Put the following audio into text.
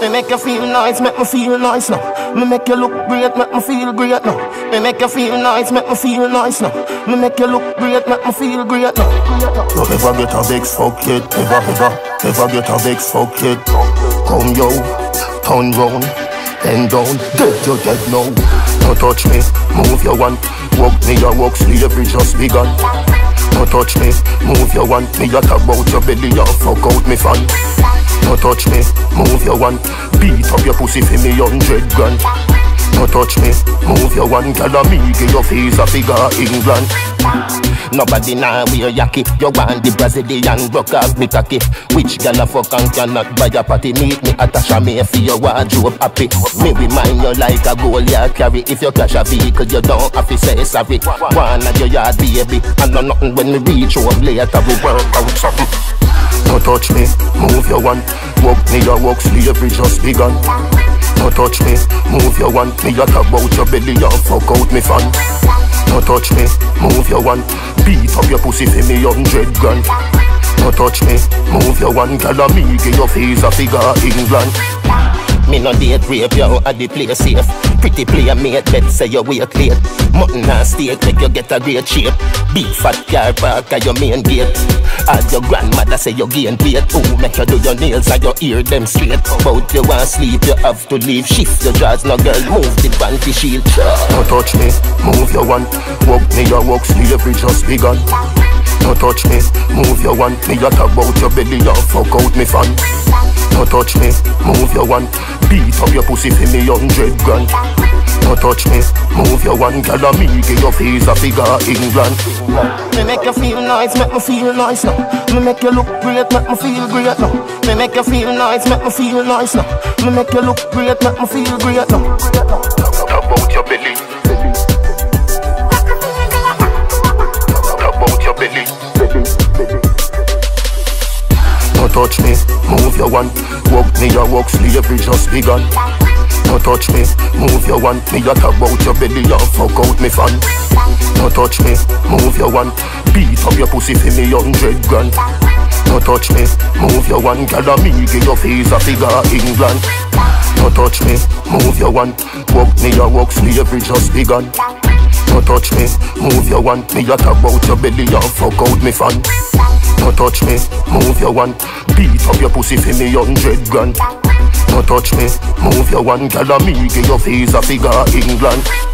Me make you feel nice, make me feel nice now. Me make you look great, make me feel great now. Me make you feel nice, make me feel nice now. Me make you look great, make me feel great now. Don't ever get a vex, fuck it, ever, ever, ever get a vex, fuck it. Come yo, turn round, bend down, dead you dead now. Don't touch me, move your one, walk me your walk, slavery just begun. Don't touch me, move your one, me talk about your belly, you fuck out me fan. Don't touch me, move your one, beat up your pussy for me hundred grand. Don't touch me, move your one, girl, me give your face a figure England. Nobody now wear yaki You want the Brazilian rock off me cocky. Which gal a fuck and cannot buy a party? Meet me at a chamois for your wardrobe happy. Me remind you like a goal you carry. If you crash a vehicle you don't have to say sorry. One of your yard baby. I know nothing when we reach home later. We work out something touch me, move your one. Walk me your walk, slavery just begun. Don't touch me, move your one. Me a talk about your belly, you fuck out me fan. Don't touch me, move your one. Beat up your pussy for me hundred grand. Don't touch me, move your one Girl, me give your face a figure England Me no date rape you at the place safe. Pretty player mate bet say you wait late Mutton and steak make you get a great shape. Big fat car park at your main gate. As your grandmother say you gain weight. Who make you do your nails and your ear them straight? Bout you want sleep you have to leave. Shift your jaws no girl move the panty shield. Don't touch me, move your one. Walk me your walk, slavery just begun. Don't touch me, move your one. Me a talk about your belly, you fuck out me fan. Don't touch me, move your one Beat up your pussy for me hundred grand Don't touch me, move your one Girl, me give your face a figure England Me make you feel nice, make me feel nice now. Me make you look great, make me feel great now. Me make you feel nice, make me feel nice now. Me make you look great, make me feel great now. About your belly about your belly Don't touch me, move your one Walk me your walk, slavery just begun. Don't touch me, move your one. Me a talk about your belly, you fuck out me fan. Don't touch me, move your one. Beat up your pussy for me hundred grand. Don't touch me, move your one. Girl, me give your face a figure England. Don't touch me, move your one. Walk me your walk, slavery just begun. Don't touch me, move your one. Me a talk about your belly, you fuck out me fan Don't touch me, move your one Beat up your pussy for me hundred grand. Don't touch me, move your one Girl, me give your face a figure England